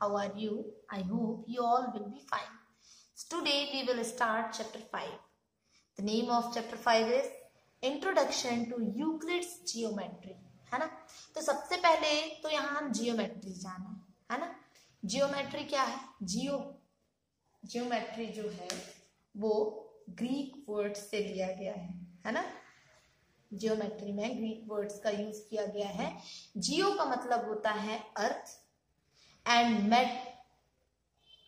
How are you? I hope you all will be fine. So today we will start chapter 5. The name of chapter 5 is Introduction to Euclid's Geometry. है ना तो सबसे पहले तो यहाँ हम geometry जाना है ना जियोमेट्री क्या है जियो जियोमेट्री जो है वो ग्रीक वर्ड से लिया गया है है ना जियोमेट्री में ग्रीक वर्ड्स का यूज़ किया गया है जियो का मतलब होता है अर्थ एंड मेट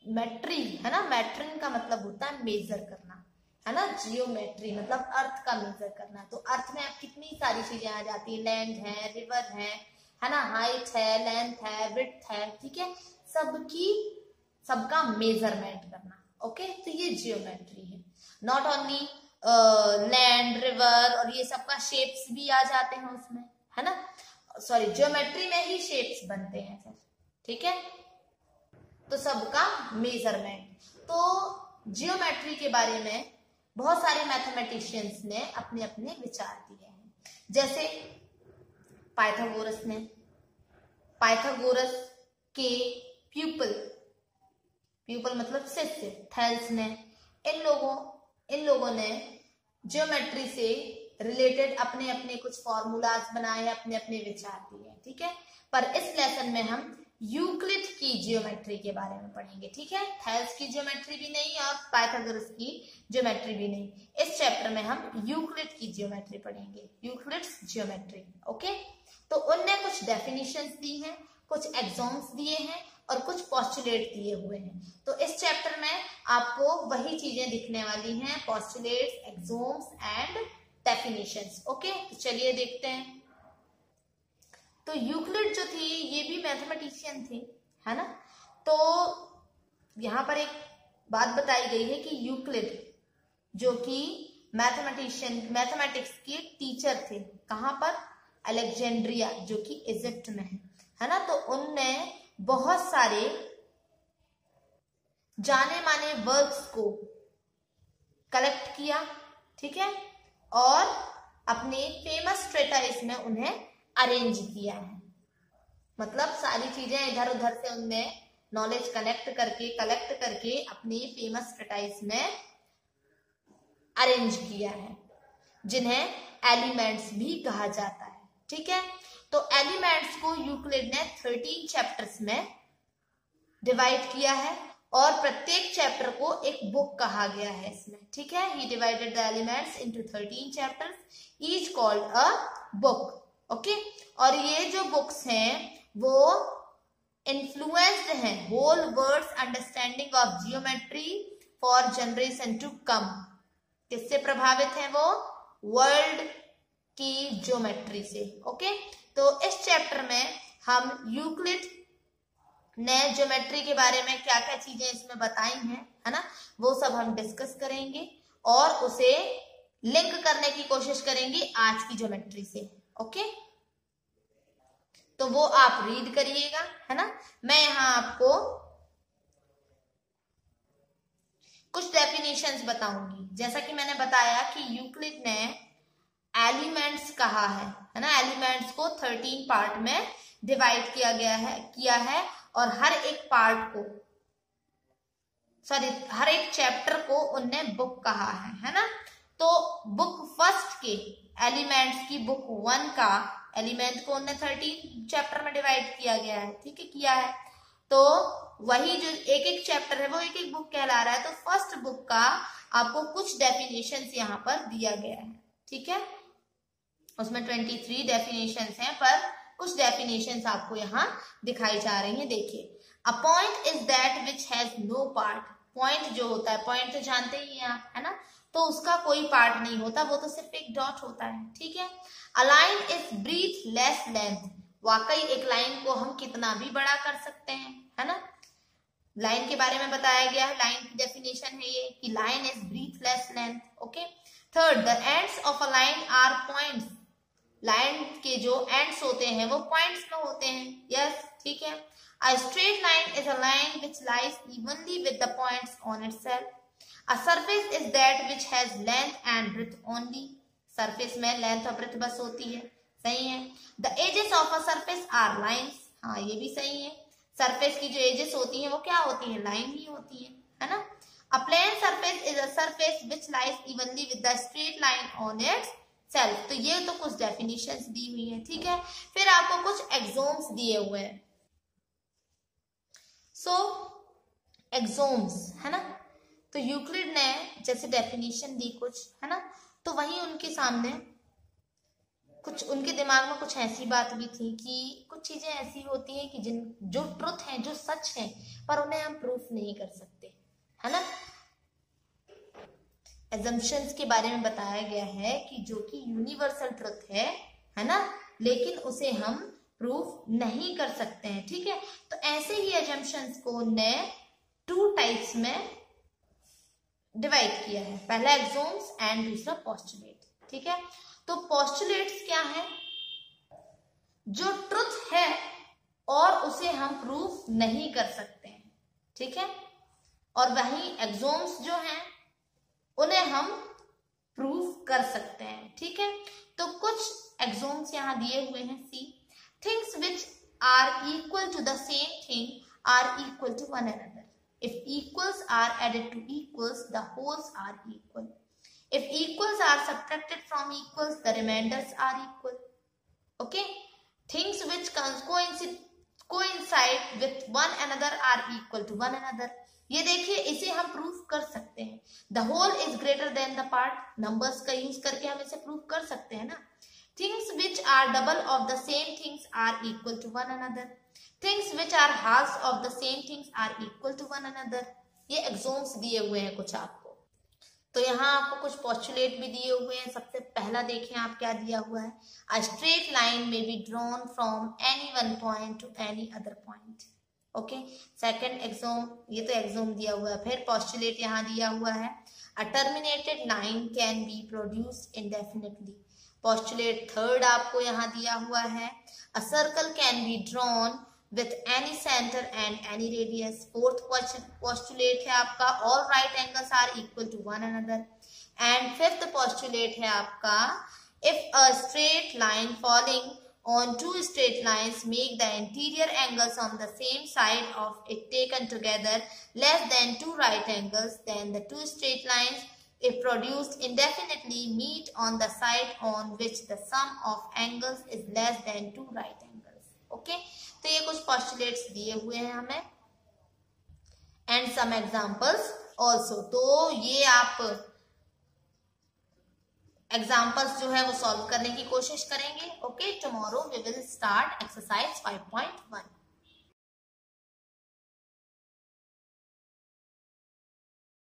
मेट्री है ना? मैट्रिन का मतलब होता है मेजर करना। है ना? जियोमेट्री मतलब अर्थ का मेजर करना। तो अर्थ में अब कितनी सारी चीज़ें आ जाती है? लैंड है रिवर है है ना? हाइट है लेंथ है विथ है, ठीक है? सबकी, सबका मेज़रमेंट करना ओके तो ये जियोमेट्री है। नॉट ओनली लैंड रिवर और ये सबका शेप्स भी आ जाते हैं उसमें, है ना? सॉरी जियोमेट्री में ही शेप्स बनते हैं सर ठीक है? तो सबका मेज़रमेंट तो जियोमेट्री के बारे में बहुत सारे मैथमेटिशियंस ने अपने अपने विचार दिए हैं। जैसे पाइथागोरस ने। पाइथागोरस के प्यूपल प्यूपल मतलब शिष्य थेल्स ने। इन लोगों इन लोगों ने जियोमेट्री से रिलेटेड अपने अपने कुछ फॉर्मूलाज बनाए अपने अपने विचार दिए, ठीक है? पर इस लेसन में हम यूक्लिड की जियोमेट्री के बारे में पढ़ेंगे, ठीक है? थैल्स की जियोमेट्री भी नहीं और पाइथागोरस की जियोमेट्री भी नहीं। इस चैप्टर में हम यूक्लिड की जियोमेट्री पढ़ेंगे यूक्लिड जियोमेट्री, ओके? तो उनने कुछ डेफिनेशन दी हैं, कुछ एग्ज़ाम्स दिए हैं और कुछ पॉस्टुलेट दिए हुए हैं। तो इस चैप्टर में आपको वही चीज़ें दिखने वाली हैं postulate exams and definitions okay? चलिए देखते हैं। तो यूक्लिड जो थी, ये भी मैथमेटिशियन थे, है ना? तो यहाँ पर एक बात बताई गई है कि यूक्लिड जो कि मैथमेटिशियन मैथमेटिक्स के टीचर थे, कहाँ पर? अलेक्जेंड्रिया जो कि इजिप्ट में है है ना? तो उनने बहुत सारे जाने माने वर्क्स को कलेक्ट किया, ठीक है? और अपने फ़ेमस ट्रेटाइस में उन्हें अरेंज किया है। मतलब सारी चीज़ें इधर उधर से उनने नॉलेज कलेक्ट करके कलेक्ट करके अपने फ़ेमस ट्रेटाइस में अरेंज किया है। जिन्हें एलिमेंट्स भी कहा जाता है। ठीक है? तो एलिमेंट्स को यूक्लिड ने थर्टीन चैप्टर्स में डिवाइड किया है और प्रत्येक चैप्टर को एक बुक कहा गया है इसमें। ठीक है? He divided the elements into thirteen chapters each called a book okay? और ये जो बुक्स हैं, वो इन्फ्लुएंस्ड हैं। Whole world's understanding of geometry for generation to come किससे प्रभावित है वो? वर्ल्ड की ज्योमेट्री से। ओके? तो इस चैप्टर में हम यूक्लिड ने ज्योमेट्री के बारे में क्या क्या चीज़ें इसमें बताई हैं, है ना? वो सब हम डिस्कस करेंगे और उसे लिंक करने की कोशिश करेंगे आज की ज्योमेट्री से। ओके? वो आप रीड करिएगा, है ना? मैं यहाँ आपको कुछ डेफिनेशंस बताऊँगी। जैसा कि मैंने बताया कि यूक्लिड ने एलिमेंट्स कहा है है ना? एलिमेंट्स को थर्टीन पार्ट में डिवाइड किया गया है, किया है और हर एक पार्ट को सॉरी हर एक चैप्टर को उनने बुक कहा है है ना? तो बुक फ़र्स्ट के, एलिमेंट्स की बुक वन का एलिमेंट को उनने थर्टीन चैप्टर में डिवाइड किया गया है, ठीक है, किया है। तो वही जो एक एक चैप्टर है, वो एक एक बुक कहला रहा है। तो फ़र्स्ट बुक का आपको कुछ डेफिनेशन यहाँ पर दिया गया है, ठीक है? उसमें 23 डेफिनेशन है, पर कुछ डेफिनेशन आपको यहाँ दिखाई जा रही हैं। देखिए a point is that which has no part point जो होता है, पॉइंट तो जानते ही हैं आप, है ना? तो उसका कोई पार्ट नहीं होता, वो तो सिर्फ़ एक डॉट होता है, ठीक है? A line is breadthless length वाकई एक लाइन को हम कितना भी बड़ा कर सकते हैं, है ना? लाइन के बारे में बताया गया है लाइन की डेफिनेशन है ये कि line is breadthless length okay third the ends of a line are points line के जो एंड्स होते हैं, वो पॉइंट्स में होते हैं यस ठीक है? A straight line is a line which lies evenly with the points on itself a surface is that which has length and breadth only surface में लेंथ और ब्रेथ बस होती है सही है the edges of a surface are lines हाँ ये भी सही है सरफेस की जो एजेस होती हैं वो क्या होती है लाइन ही होती है है ना A plane surface is a surface which lies evenly with the straight line on its self. तो ये तो कुछ डेफिनेशंस दी हुई है, ठीक है? फिर आपको कुछ एक्सोम्स दिए हुए हैं। सो so, एक्सोम्स है ना? तो यूक्लिड ने जैसे डेफिनेशन दी कुछ है ना? तो वही उनके सामने कुछ उनके दिमाग में कुछ ऐसी बात भी थी कि कुछ चीज़ें ऐसी होती हैं कि जिन जो ट्रुथ है जो सच है पर उन्हें हम प्रूफ नहीं कर सकते है ना? एजम्पन्स के बारे में बताया गया है कि जो कि यूनिवर्सल ट्रुथ है है ना? लेकिन उसे हम प्रूफ नहीं कर सकते हैं, ठीक है? तो ऐसे ही एजम्पन्स को ने टू टाइप्स में डिवाइड किया है। पहला एग्जोम्स एंड दूसरा पॉस्टुलेट ठीक है? तो पॉस्टुलेट्स क्या है? जो ट्रुथ है और उसे हम प्रूफ नहीं कर सकते हैं, ठीक है? और वही एग्जोम्स जो हैं, उन्हें हम प्रूफ कर सकते हैं, ठीक है? तो कुछ एग्जोम्स यहाँ दिए हुए हैं see things which are equal to the same thing are equal to one another if equals are added to equals the wholes are equal if equals are subtracted from equals the remainders are equal okay things which coincide coincide with one another are equal to one another ये देखिए इसे हम proof कर सकते हैं the whole is greater than the part numbers का use करके हम इसे प्रूफ कर सकते हैं ना things which are double of the same things are equal to one another things which are half of the same things are equal to one another ये axioms दिए हुए हैं कुछ आपको। तो यहाँ आपको कुछ पॉस्टुलेट भी दिए हुए हैं। सबसे पहला देखें आप क्या दिया हुआ है। A straight line may be drawn from any one point to any other point okay second axiom ये तो एक्सोम दिया हुआ है। फिर पॉस्टुलेट यहाँ दिया हुआ है। A terminated line can be produced indefinitely postulate third आपको यहाँ दिया हुआ है a circle can be drawn with any centre and any radius fourth postulate है आपका all right angles are equal to one another and fifth postulate है आपका if a straight line falling on two straight lines make the interior angles on the same side of it taken together less than two right angles then the two straight lines if produced indefinitely meet on the side on which the sum of angles is less than two right angles okay तो ये कुछ postulates दिए हुए हैं हमें and some examples also तो ये आप एग्जाम्पल्स जो है वो सॉल्व करने की कोशिश करेंगे okay tomorrow we will start exercise 5.1